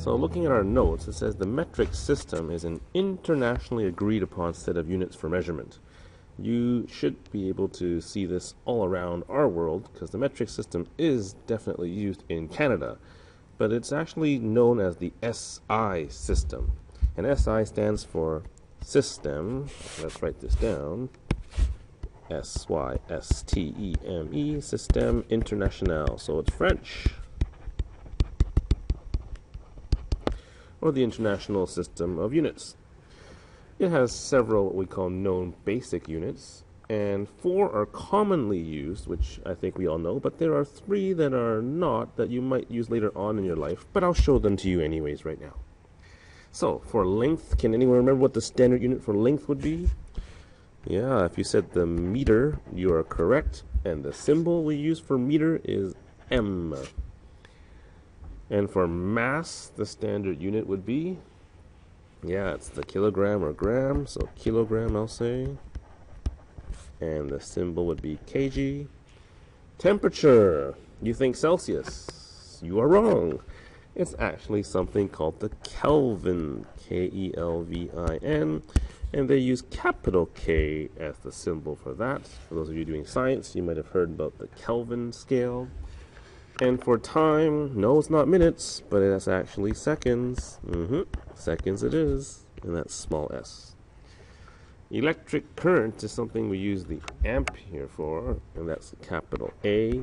So looking at our notes, it says the metric system is an internationally agreed upon set of units for measurement. You should be able to see this all around our world because the metric system is definitely used in Canada, but it's actually known as the SI system. And SI stands for system. Let's write this down. S Y S T E M E, Système International. So it's French. Or the International System of Units. It has several what we call known basic units, and four are commonly used, which I think we all know, but there are three that are not that you might use later on in your life, but I'll show them to you anyways right now. So, for length, can anyone remember what the standard unit for length would be? Yeah, if you said the meter, you are correct. And the symbol we use for meter is M. And for mass, the standard unit would be, yeah, it's the kilogram or gram. So kilogram, I'll say. And the symbol would be kg. Temperature, you think Celsius. You are wrong. It's actually something called the Kelvin, K E L V I N, and they use capital K as the symbol for that. For those of you doing science, you might have heard about the Kelvin scale. And for time, no, it's not minutes, but it's actually seconds. Mm-hmm. Seconds it is, and that's small s. Electric current is something we use the ampere for, and that's capital A.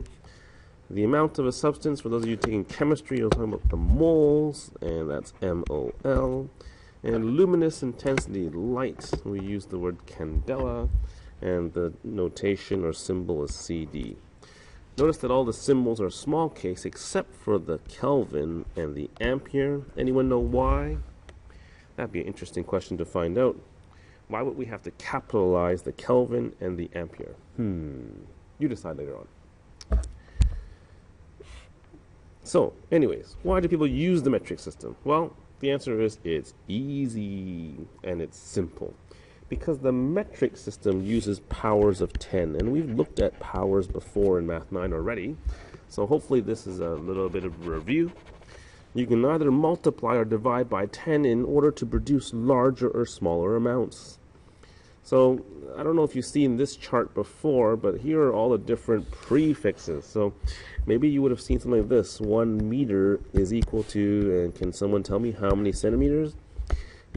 The amount of a substance, for those of you taking chemistry, you're talking about the moles, and that's MOL. And luminous intensity, light, we use the word candela, and the notation or symbol is CD. Notice that all the symbols are small case except for the Kelvin and the ampere. Anyone know why? That'd be an interesting question to find out. Why would we have to capitalize the Kelvin and the ampere? Hmm. You decide later on. So, anyways, why do people use the metric system? Well, the answer is it's easy and it's simple. Because the metric system uses powers of 10, and we've looked at powers before in Math 9 already, so hopefully this is a little bit of a review. You can either multiply or divide by 10 in order to produce larger or smaller amounts. So I don't know if you've seen this chart before, but here are all the different prefixes. So maybe you would have seen something like this. One meter is equal to, and can someone tell me how many centimeters?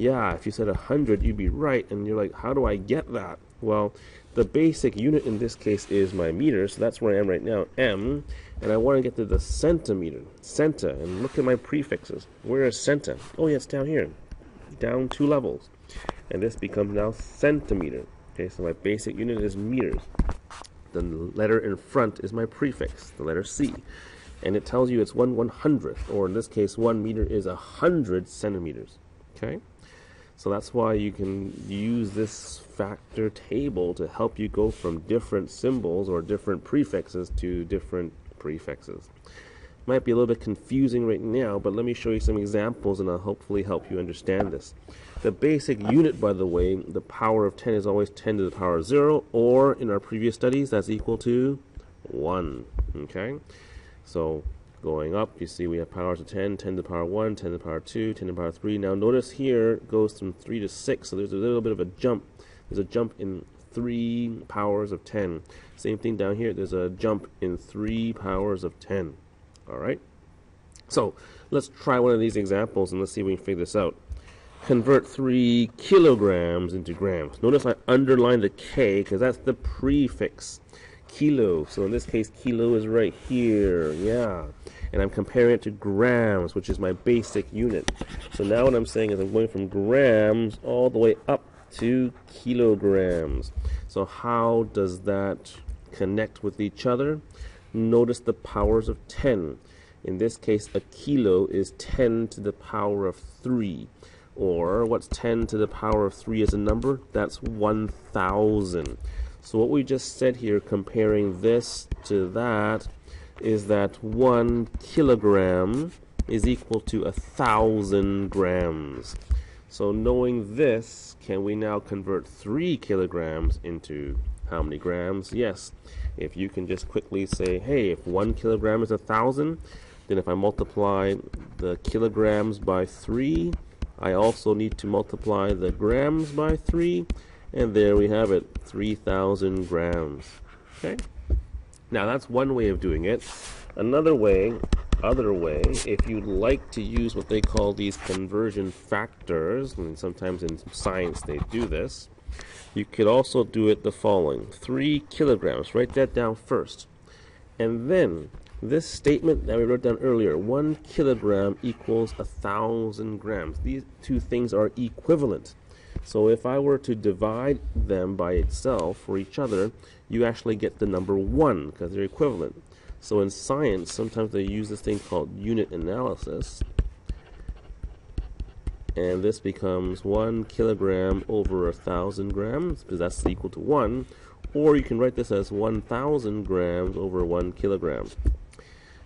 Yeah, if you said 100, you'd be right. And you're like, how do I get that? Well, the basic unit in this case is my meter, so that's where I am right now, m. And I want to get to the centimeter, centa, and look at my prefixes. Where is centa? Oh, it's down here, down two levels and this becomes now centimeter. Okay, so my basic unit is meters. The letter in front is my prefix, the letter C. And it tells you it's one one hundredth, or in this case, one meter is a hundred centimeters. Okay? So that's why you can use this factor table to help you go from different symbols or different prefixes to different prefixes. Might be a little bit confusing right now, but let me show you some examples and I'll hopefully help you understand this. The basic unit, by the way, the power of 10 is always 10 to the power of 0, or in our previous studies, that's equal to 1. Okay? So going up, you see we have powers of 10, 10 to the power 1, 10 to the power 2, 10 to the power 3. Now notice here it goes from 3 to 6, so there's a little bit of a jump. There's a jump in 3 powers of 10. Same thing down here, there's a jump in 3 powers of 10. Alright? So let's try one of these examples and let's see if we can figure this out convert 3 kilograms into grams. Notice I underline the K because that's the prefix. Kilo. So in this case, kilo is right here. Yeah. And I'm comparing it to grams, which is my basic unit. So now what I'm saying is I'm going from grams all the way up to kilograms. So how does that connect with each other? Notice the powers of 10. In this case, a kilo is 10 to the power of 3. Or what's 10 to the power of 3 as a number? That's 1,000. So what we just said here, comparing this to that, is that 1 kilogram is equal to a thousand grams. So knowing this, can we now convert 3 kilograms into how many grams? Yes. If you can just quickly say, hey, if one kilogram is a thousand, then if I multiply the kilograms by three, I also need to multiply the grams by three, and there we have it, 3,000 grams. Okay? Now that's one way of doing it. Another way, other way, if you'd like to use what they call these conversion factors, and sometimes in science they do this, you could also do it the following. Three kilograms, write that down first. And then this statement that we wrote down earlier, one kilogram equals a thousand grams. These two things are equivalent. So if I were to divide them by itself for each other, you actually get the number one because they're equivalent. So in science, sometimes they use this thing called unit analysis. And this becomes one kilogram over a thousand grams because that's equal to one. Or you can write this as 1,000 grams over one kilogram.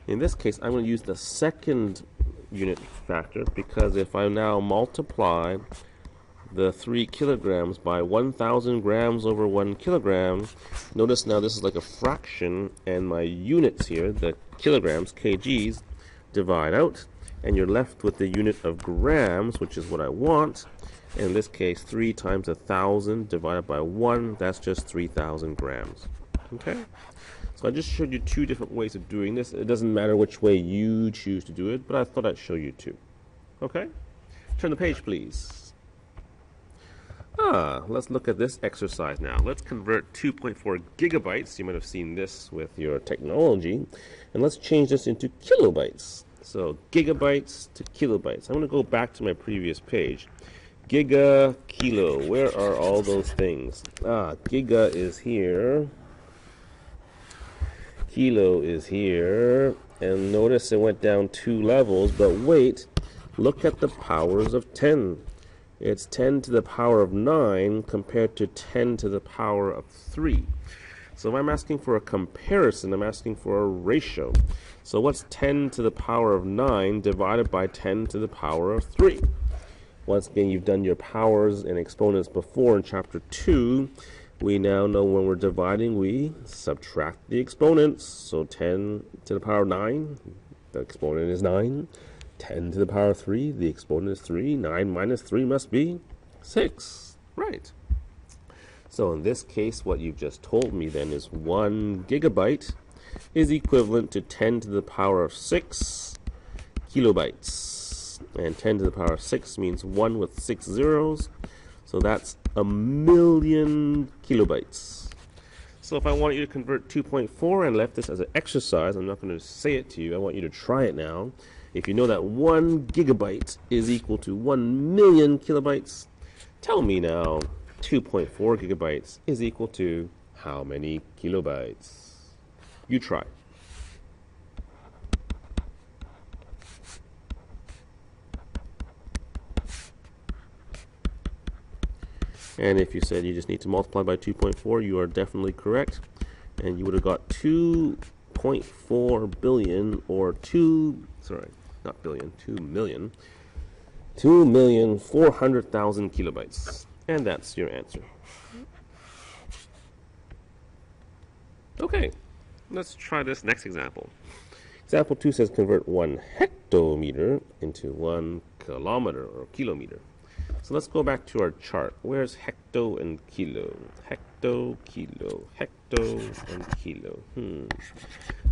In this case, I'm going to use the second unit factor because if I now multiply the 3 kilograms by 1,000 grams over 1 kilogram, notice now this is like a fraction, and my units here, the kilograms, kgs, divide out, and you're left with the unit of grams, which is what I want. In this case, 3 times 1,000 divided by 1, that's just 3,000 grams. Okay? So I just showed you two different ways of doing this. It doesn't matter which way you choose to do it, but I thought I'd show you two. Okay? Turn the page, please. Ah, let's look at this exercise now. Let's convert 2.4 gigabytes. You might have seen this with your technology. And let's change this into kilobytes. So gigabytes to kilobytes. I'm going to go back to my previous page. Giga, kilo. Where are all those things? Ah, giga is here. Kilo is here. And notice it went down two levels, but wait, look at the powers of 10. It's 10 to the power of 9 compared to 10 to the power of 3. So if I'm asking for a comparison, I'm asking for a ratio. So what's 10 to the power of 9 divided by 10 to the power of 3? Once again, you've done your powers and exponents before in chapter 2. We now know when we're dividing, we subtract the exponents. So 10 to the power of 9, the exponent is 9. 10 to the power of 3, the exponent is 3. 9 minus 3 must be 6. Right. So in this case, what you've just told me then is 1 gigabyte is equivalent to 10 to the power of 6 kilobytes. And 10 to the power of 6 means 1 with 6 zeros. So that's a million kilobytes. So if I want you to convert 2.4 and left this as an exercise, I'm not going to say it to you, I want you to try it now. If you know that 1 gigabyte is equal to 1 million kilobytes, tell me now 2.4 gigabytes is equal to how many kilobytes? You try. And if you said you just need to multiply by 2.4, you are definitely correct. And you would have got 2.4 billion or 2, sorry, not billion, 2 million, 2,400,000 kilobytes. And that's your answer. Okay, let's try this next example. Example 2 says convert 1 hectometer into 1 kilometer or kilometer. So let's go back to our chart. Where's hecto and kilo? Hecto, kilo, hecto, and kilo. Hmm.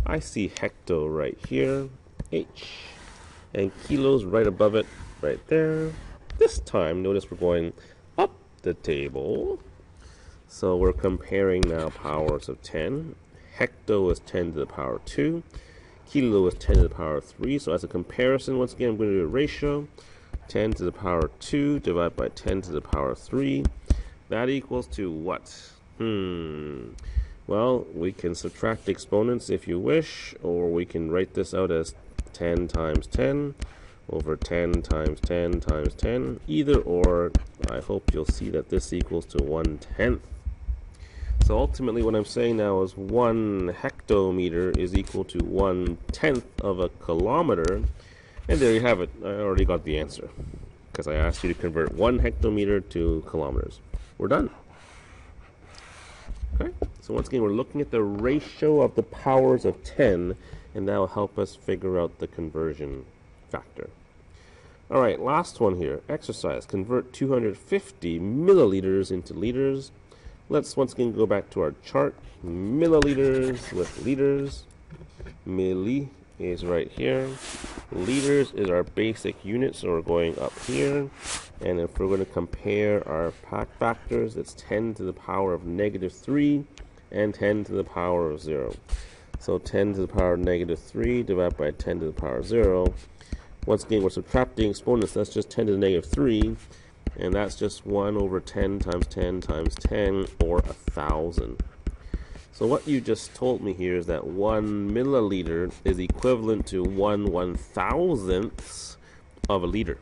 I see hecto right here, H, and kilos right above it, right there. This time, notice we're going up the table. So we're comparing now powers of 10. Hecto is 10 to the power 2. Kilo is 10 to the power 3. So as a comparison, once again, I'm going to do a ratio. 10 to the power 2 divided by 10 to the power 3. That equals to what? Hmm. Well, we can subtract exponents if you wish, or we can write this out as 10 times 10 over 10 times 10 times 10. Either or, I hope you'll see that this equals to 1 tenth. So ultimately what I'm saying now is 1 hectometer is equal to 1 tenth of a kilometer. And there you have it. I already got the answer because I asked you to convert one hectometer to kilometers. We're done. Okay, so once again, we're looking at the ratio of the powers of 10, and that will help us figure out the conversion factor. All right, last one here. Exercise. Convert 250 milliliters into liters. Let's once again go back to our chart. Milliliters with liters. Milli is right here. Liters is our basic unit, so we're going up here. And if we're going to compare our factors, it's 10 to the power of negative 3 and 10 to the power of 0. So 10 to the power of negative 3 divided by 10 to the power of 0. Once again, we're subtracting exponents. That's just 10 to the negative 3. And that's just 1 over 10 times 10 times 10, or 1,000. So what you just told me here is that 1 milliliter is equivalent to 1 one-thousandth of a liter.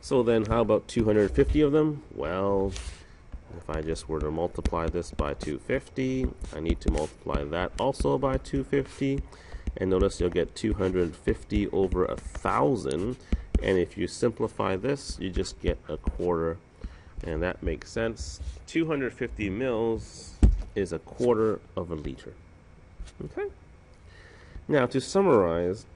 So then how about 250 of them? Well, if I just were to multiply this by 250, I need to multiply that also by 250. And notice you'll get 250 over a thousand. And if you simplify this, you just get a quarter. And that makes sense. 250 mils is a quarter of a liter. Okay? Now, to summarize,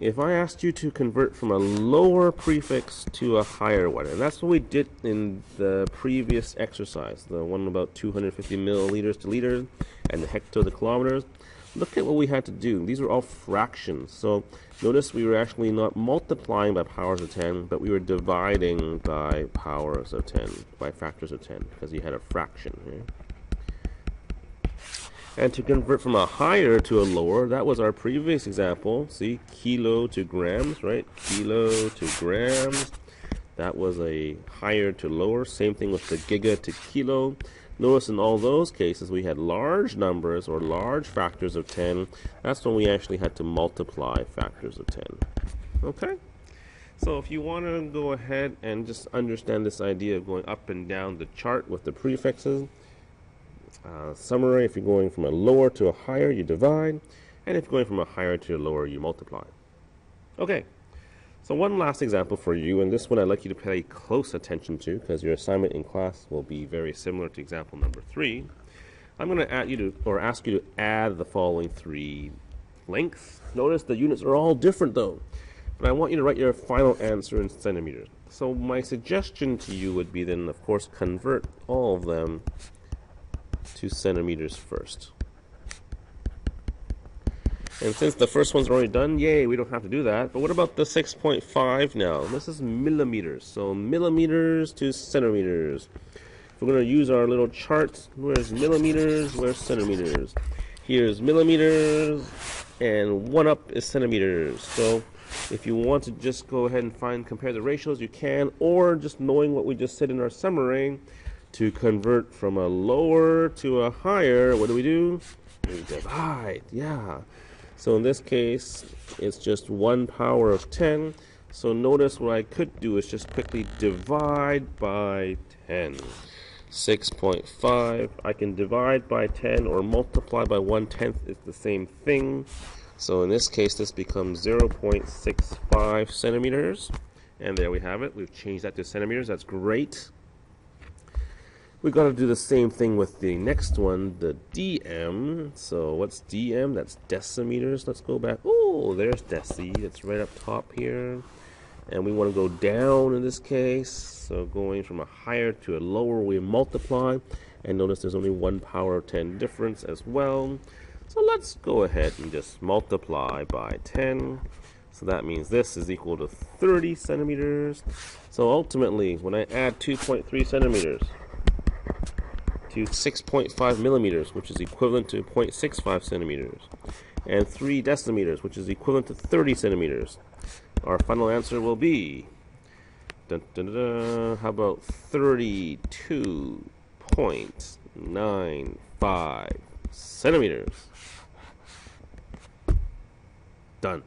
if I asked you to convert from a lower prefix to a higher one, and that's what we did in the previous exercise, the one about 250 milliliters to liters and the hecto to kilometers, look at what we had to do. These are all fractions. So notice we were actually not multiplying by powers of 10, but we were dividing by powers of 10, by factors of 10, because you had a fraction here. And to convert from a higher to a lower, that was our previous example. See, kilo to grams, right? Kilo to grams. That was a higher to lower. Same thing with the giga to kilo. Notice in all those cases we had large numbers or large factors of 10. That's when we actually had to multiply factors of 10. Okay? So if you want to go ahead and just understand this idea of going up and down the chart with the prefixes, uh, summary, if you're going from a lower to a higher, you divide. And if you're going from a higher to a lower, you multiply. Okay, so one last example for you, and this one I'd like you to pay close attention to because your assignment in class will be very similar to example number three. I'm going to add you to, or ask you to add the following three lengths. Notice the units are all different though. But I want you to write your final answer in centimeters. So my suggestion to you would be then, of course, convert all of them two centimeters first. And since the first one's already done, yay, we don't have to do that. But what about the 6.5 now? This is millimeters. So millimeters to centimeters. If we're going to use our little chart, where's millimeters, where's centimeters? Here's millimeters, and one up is centimeters. So if you want to just go ahead and find, compare the ratios, you can, or just knowing what we just said in our summary, to convert from a lower to a higher, what do we do? We divide, yeah. So in this case, it's just 1 power of 10. So notice what I could do is just quickly divide by 10. 6.5. I can divide by 10 or multiply by 1 tenth. It's the same thing. So in this case, this becomes 0.65 centimeters. And there we have it. We've changed that to centimeters. That's great we got to do the same thing with the next one, the DM. So what's DM? That's decimeters. Let's go back. Oh, there's deci. It's right up top here. And we want to go down in this case. So going from a higher to a lower, we multiply. And notice there's only one power of 10 difference as well. So let's go ahead and just multiply by 10. So that means this is equal to 30 centimeters. So ultimately, when I add 2.3 centimeters, to 6.5 millimeters, which is equivalent to 0.65 centimeters, and 3 decimeters, which is equivalent to 30 centimeters. Our final answer will be, dun, dun, dun, how about 32.95 centimeters? Done.